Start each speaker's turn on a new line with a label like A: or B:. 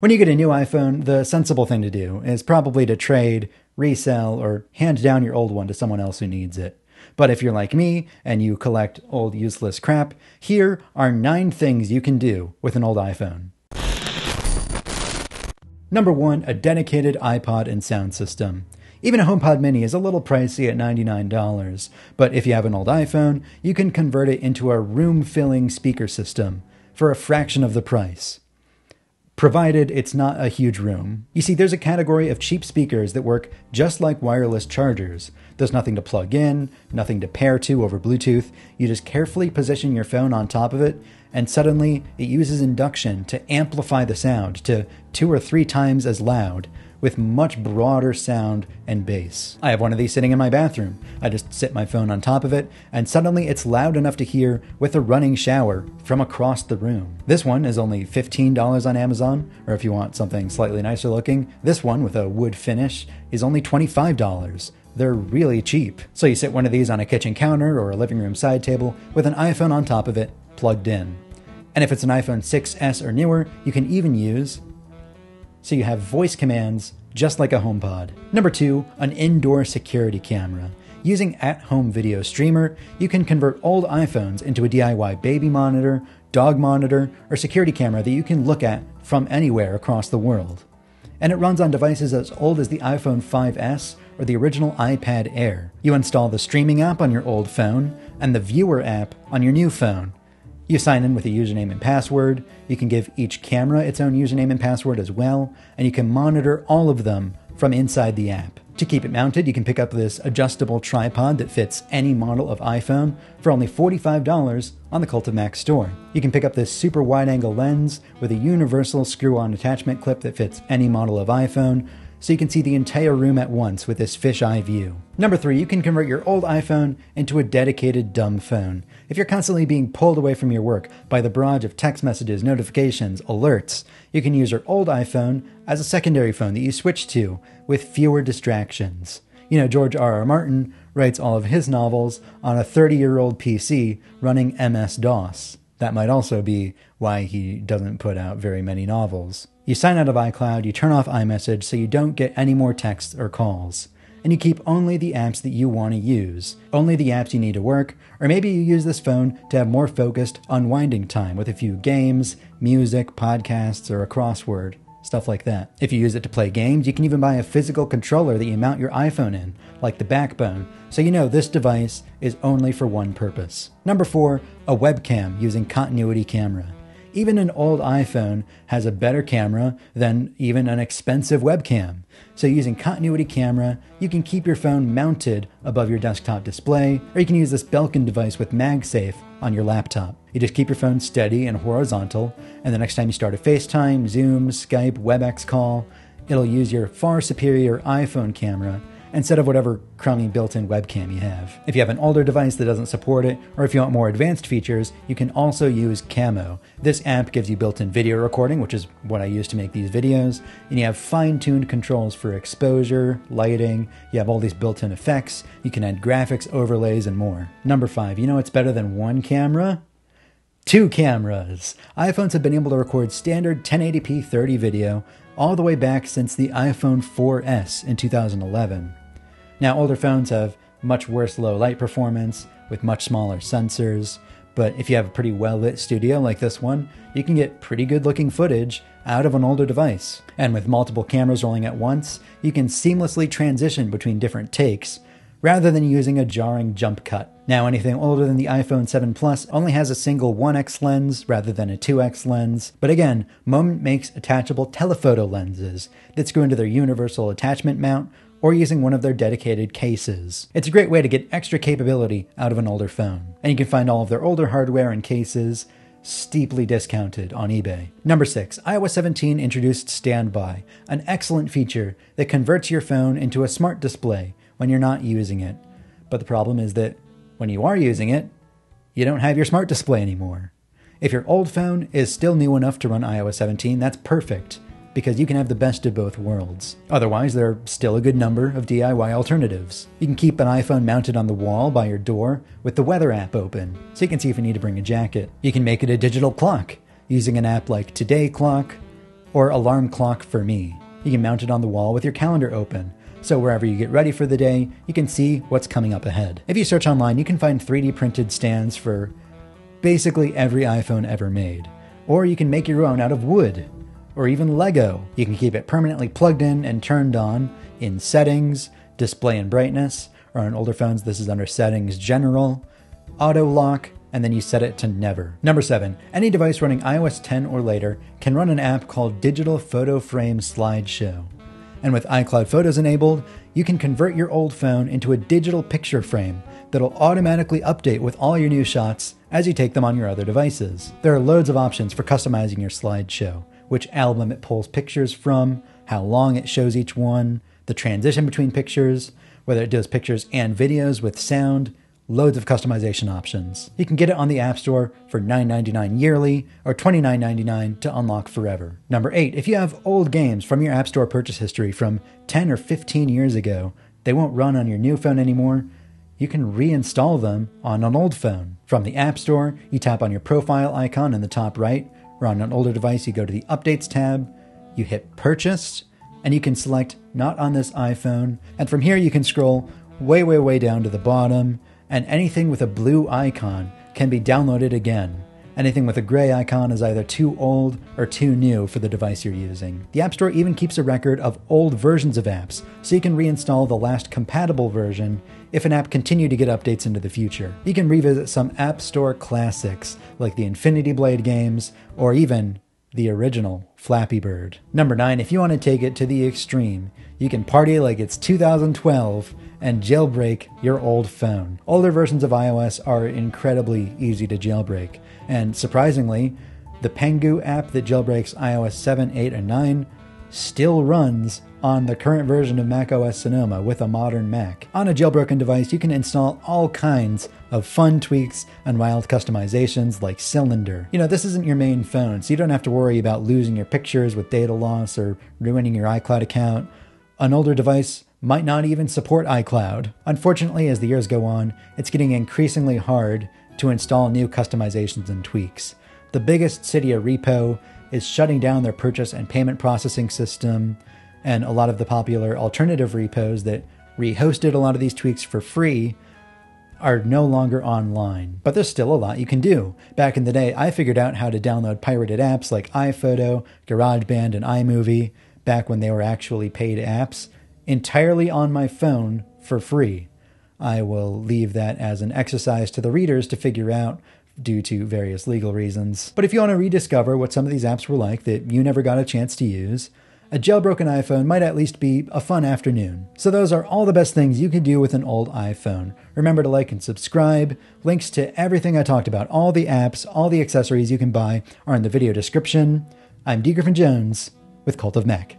A: When you get a new iPhone, the sensible thing to do is probably to trade, resell, or hand down your old one to someone else who needs it. But if you're like me and you collect old useless crap, here are nine things you can do with an old iPhone. Number one, a dedicated iPod and sound system. Even a HomePod mini is a little pricey at $99, but if you have an old iPhone, you can convert it into a room filling speaker system for a fraction of the price provided it's not a huge room. You see, there's a category of cheap speakers that work just like wireless chargers. There's nothing to plug in, nothing to pair to over Bluetooth. You just carefully position your phone on top of it, and suddenly it uses induction to amplify the sound to two or three times as loud with much broader sound and bass. I have one of these sitting in my bathroom. I just sit my phone on top of it, and suddenly it's loud enough to hear with a running shower from across the room. This one is only $15 on Amazon, or if you want something slightly nicer looking, this one with a wood finish is only $25 they're really cheap. So you sit one of these on a kitchen counter or a living room side table with an iPhone on top of it, plugged in. And if it's an iPhone 6S or newer, you can even use so you have voice commands just like a HomePod. Number two, an indoor security camera. Using AtHome Video Streamer, you can convert old iPhones into a DIY baby monitor, dog monitor, or security camera that you can look at from anywhere across the world. And it runs on devices as old as the iPhone 5S or the original iPad Air. You install the streaming app on your old phone and the viewer app on your new phone, you sign in with a username and password. You can give each camera its own username and password as well, and you can monitor all of them from inside the app. To keep it mounted, you can pick up this adjustable tripod that fits any model of iPhone for only $45 on the Cult of Mac store. You can pick up this super wide angle lens with a universal screw on attachment clip that fits any model of iPhone so you can see the entire room at once with this fisheye view. Number three, you can convert your old iPhone into a dedicated dumb phone. If you're constantly being pulled away from your work by the barrage of text messages, notifications, alerts, you can use your old iPhone as a secondary phone that you switch to with fewer distractions. You know, George R. R. Martin writes all of his novels on a 30 year old PC running MS DOS. That might also be why he doesn't put out very many novels. You sign out of iCloud, you turn off iMessage so you don't get any more texts or calls. And you keep only the apps that you want to use, only the apps you need to work, or maybe you use this phone to have more focused, unwinding time with a few games, music, podcasts, or a crossword stuff like that. If you use it to play games, you can even buy a physical controller that you mount your iPhone in, like the backbone, so you know this device is only for one purpose. Number four, a webcam using continuity camera. Even an old iPhone has a better camera than even an expensive webcam. So, using continuity camera, you can keep your phone mounted above your desktop display, or you can use this Belkin device with MagSafe on your laptop. You just keep your phone steady and horizontal, and the next time you start a FaceTime, Zoom, Skype, WebEx call, it'll use your far superior iPhone camera instead of whatever crummy built-in webcam you have. If you have an older device that doesn't support it, or if you want more advanced features, you can also use Camo. This app gives you built-in video recording, which is what I use to make these videos, and you have fine-tuned controls for exposure, lighting, you have all these built-in effects, you can add graphics, overlays, and more. Number five, you know it's better than one camera? Two cameras! iPhones have been able to record standard 1080p 30 video all the way back since the iPhone 4S in 2011. Now, older phones have much worse low light performance with much smaller sensors, but if you have a pretty well lit studio like this one, you can get pretty good looking footage out of an older device. And with multiple cameras rolling at once, you can seamlessly transition between different takes rather than using a jarring jump cut. Now, anything older than the iPhone 7 Plus only has a single 1x lens rather than a 2x lens. But again, Moment makes attachable telephoto lenses that screw into their universal attachment mount or using one of their dedicated cases. It's a great way to get extra capability out of an older phone. And you can find all of their older hardware and cases steeply discounted on eBay. Number 6, iOS 17 introduced StandBy, an excellent feature that converts your phone into a smart display when you're not using it. But the problem is that when you are using it, you don't have your smart display anymore. If your old phone is still new enough to run iOS 17, that's perfect because you can have the best of both worlds. Otherwise, there are still a good number of DIY alternatives. You can keep an iPhone mounted on the wall by your door with the weather app open, so you can see if you need to bring a jacket. You can make it a digital clock using an app like Today Clock, or alarm clock for me. You can mount it on the wall with your calendar open. So wherever you get ready for the day, you can see what's coming up ahead. If you search online, you can find 3D printed stands for basically every iPhone ever made. Or you can make your own out of wood, or even Lego. You can keep it permanently plugged in and turned on in settings, display and brightness, or on older phones, this is under settings general, auto lock, and then you set it to never. Number seven, any device running iOS 10 or later can run an app called Digital Photo Frame Slideshow. And with iCloud Photos enabled, you can convert your old phone into a digital picture frame that'll automatically update with all your new shots as you take them on your other devices. There are loads of options for customizing your slideshow, which album it pulls pictures from, how long it shows each one, the transition between pictures, whether it does pictures and videos with sound, loads of customization options. You can get it on the App Store for $9.99 yearly or $29.99 to unlock forever. Number 8. If you have old games from your App Store purchase history from 10 or 15 years ago, they won't run on your new phone anymore. You can reinstall them on an old phone. From the App Store, you tap on your profile icon in the top right, or on an older device, you go to the Updates tab, you hit Purchase, and you can select Not on this iPhone. And from here, you can scroll way, way, way down to the bottom and anything with a blue icon can be downloaded again. Anything with a gray icon is either too old or too new for the device you're using. The App Store even keeps a record of old versions of apps, so you can reinstall the last compatible version if an app continued to get updates into the future. You can revisit some App Store classics like the Infinity Blade games or even the original Flappy Bird. Number 9, if you want to take it to the extreme, you can party like it's 2012 and jailbreak your old phone. Older versions of iOS are incredibly easy to jailbreak, and surprisingly, the Pangu app that jailbreaks iOS 7, 8, and 9 still runs on the current version of macOS Sonoma with a modern Mac. On a jailbroken device, you can install all kinds of fun tweaks and wild customizations like Cylinder. You know, this isn't your main phone, so you don't have to worry about losing your pictures with data loss or ruining your iCloud account. An older device might not even support iCloud. Unfortunately, as the years go on, it's getting increasingly hard to install new customizations and tweaks. The biggest Cydia repo is shutting down their purchase and payment processing system, and a lot of the popular alternative repos that rehosted a lot of these tweaks for free are no longer online. But there's still a lot you can do. Back in the day, I figured out how to download pirated apps like iPhoto, GarageBand, and iMovie back when they were actually paid apps entirely on my phone for free. I will leave that as an exercise to the readers to figure out due to various legal reasons. But if you want to rediscover what some of these apps were like that you never got a chance to use, a jailbroken iPhone might at least be a fun afternoon. So, those are all the best things you can do with an old iPhone. Remember to like and subscribe. Links to everything I talked about, all the apps, all the accessories you can buy, are in the video description. I'm D. Griffin Jones with Cult of Mac.